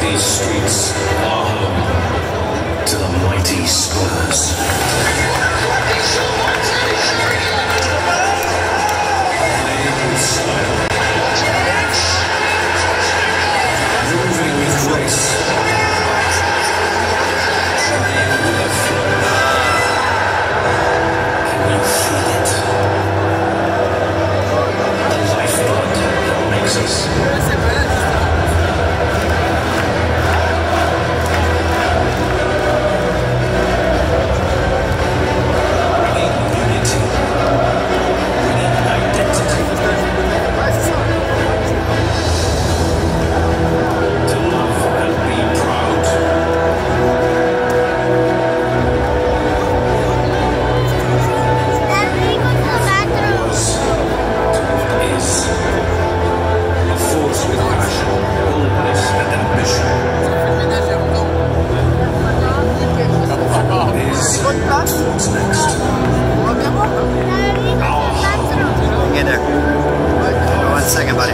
these streets are home to the mighty Spurs. What's next? Oh. Hang there. One second, buddy.